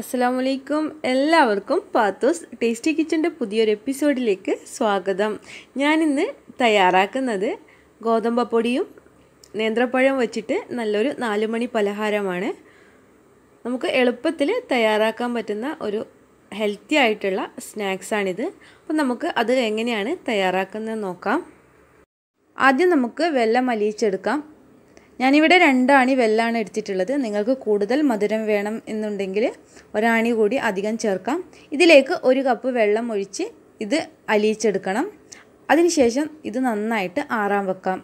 അസ്സാമലൈക്കും എല്ലാവർക്കും pathos tasty കിച്ചന്റെ പുതിയൊരു എപ്പിസോഡിലേക്ക് സ്വാഗതം. ഞാനിന്ന് തയ്യാറാക്കുന്നത് ഗോതമ്പപ്പൊടിയും നേന്ത്രപ്പഴം വെച്ചിട്ട് നല്ലൊരു നാലുമണി പലഹാരമാണ്. നമുക്ക് എളുപ്പത്തിൽ തയ്യാറാക്കാൻ പറ്റുന്ന ഒരു ഹെൽത്തി ആയിട്ടുള്ള സ്നാക്സാണിത് അപ്പോൾ നമുക്ക് അത് എങ്ങനെയാണ് തയ്യാറാക്കുന്നത് നോക്കാം. ആദ്യം നമുക്ക് വെള്ളം അലിയിച്ചെടുക്കാം. ഞാനിവിടെ രണ്ടാണി വെല്ലാണ് എടുത്തിട്ടുള്ളത്. നിങ്ങൾക്ക് കൂടുതൽ മധുരം വേണം എന്നുണ്ടെങ്കിൽ ഒരാണി കൂടി അധികം ചേർക്കാം. ഇതിലേക്ക് ഒരു കപ്പ് വെള്ളം ഒഴിച്ച് ഇത് അലിയിച്ചെടുക്കണം. അതിനുശേഷം ഇത് നന്നായിട്ട് ആറാൻ വെക്കാം.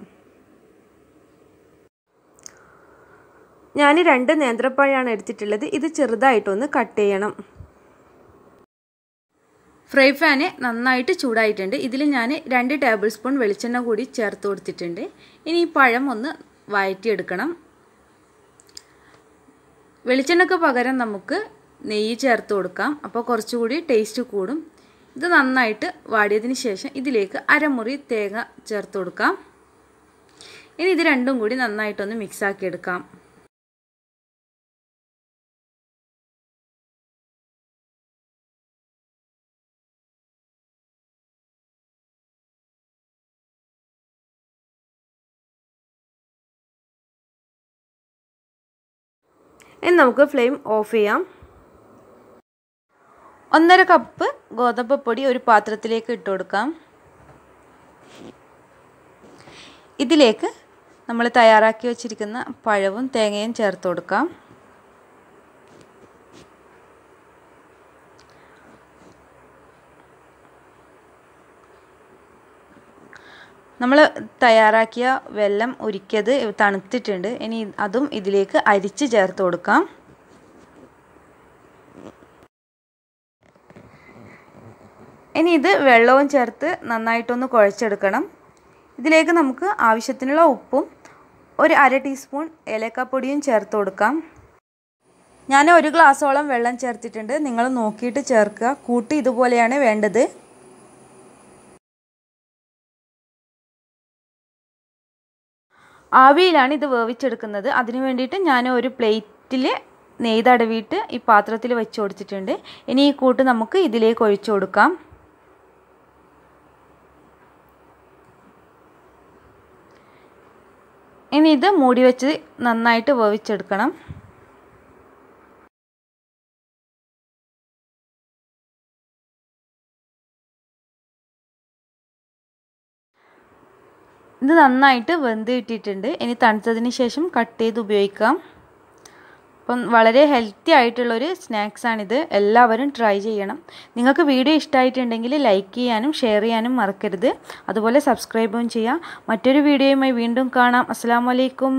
ഞാൻ രണ്ട് നേന്ത്രപ്പഴമാണ് എടുത്തിട്ടുള്ളത്. ഇത് ചെറുതായിട്ടൊന്ന് കട്ട് ചെയ്യണം. ഫ്രൈ പാന് നന്നായിട്ട് ചൂടായിട്ടുണ്ട്. ഇതിൽ ഞാൻ രണ്ട് ടേബിൾ സ്പൂൺ വെളിച്ചെണ്ണ കൂടി ചേർത്ത് കൊടുത്തിട്ടുണ്ട്. ഇനി ഈ പഴം ഒന്ന് വഴറ്റിയെടുക്കണം വെളിച്ചെണ്ണയ്ക്ക് പകരം നമുക്ക് നെയ്യ് ചേർത്ത് കൊടുക്കാം. അപ്പോൾ കുറച്ചുകൂടി ടേസ്റ്റ് കൂടും. ഇത് നന്നായിട്ട് വാടിയതിന് ശേഷം ഇതിലേക്ക് അരമുറി തേങ്ങ ചേർത്ത് കൊടുക്കാം. ഇനി ഇത് രണ്ടും കൂടി നന്നായിട്ടൊന്ന് മിക്സാക്കി എടുക്കാം. ഇനി നമുക്ക് ഫ്ലെയിം ഓഫ് ചെയ്യാം. ഒന്നര കപ്പ് ഗോതമ്പ് പൊടി ഒരു പാത്രത്തിലേക്ക് ഇട്ട് കൊടുക്കാം. ഇതിലേക്ക് നമ്മൾ തയ്യാറാക്കി വച്ചിരിക്കുന്ന പഴവും തേങ്ങയും ചേർത്ത് കൊടുക്കാം. നമ്മൾ തയ്യാറാക്കിയ വെല്ലം ഉരുക്കിയത് തണുത്തിട്ടുണ്ട്. ഇനി അതും ഇതിലേക്ക് അരിച്ച് ചേർത്ത് കൊടുക്കാം. ഇനി ഇത് വെള്ളവും ചേർത്ത് നന്നായിട്ടൊന്ന് കുഴച്ചെടുക്കണം. ഇതിലേക്ക് നമുക്ക് ആവശ്യത്തിനുള്ള ഉപ്പും ഒരു അര ടീസ്പൂൺ ഏലക്കപ്പൊടിയും ചേർത്ത് കൊടുക്കാം. ഞാൻ ഒരു ഗ്ലാസ്സോളം വെള്ളം ചേർത്തിട്ടുണ്ട്. നിങ്ങൾ നോക്കിയിട്ട് ചേർക്കുക. കൂട്ടി ഇതുപോലെയാണ് വേണ്ടത്. ആവിയിലാണ് ഇത് വേവിച്ചെടുക്കുന്നത്. അതിന് വേണ്ടിയിട്ട് ഞാൻ ഒരു പ്ലേറ്റിൽ നെയ്തടവിയിട്ട് ഈ പാത്രത്തിൽ വെച്ച് കൊടുത്തിട്ടുണ്ട്. ഇനി ഈ കൂട്ട് നമുക്ക് ഇതിലേക്ക് ഒഴിച്ചു കൊടുക്കാം. ഇനി ഇത് മൂടി വെച്ച് നന്നായിട്ട് വേവിച്ചെടുക്കണം. ഇത് നന്നായിട്ട് വെന്ത് കിട്ടിയിട്ടുണ്ട്. ഇനി തണുത്തതിന് ശേഷം കട്ട് ചെയ്ത് ഉപയോഗിക്കാം. അപ്പം വളരെ ഹെൽത്തി ആയിട്ടുള്ളൊരു സ്നാക്സാണിത് എല്ലാവരും ട്രൈ ചെയ്യണം. നിങ്ങൾക്ക് വീഡിയോ ഇഷ്ടമായിട്ടുണ്ടെങ്കിൽ ലൈക്ക് ചെയ്യാനും ഷെയർ ചെയ്യാനും മറക്കരുത്. അതുപോലെ സബ്സ്ക്രൈബും ചെയ്യാം. മറ്റൊരു വീഡിയോയുമായി വീണ്ടും കാണാം. അസ്സാം വലൈക്കും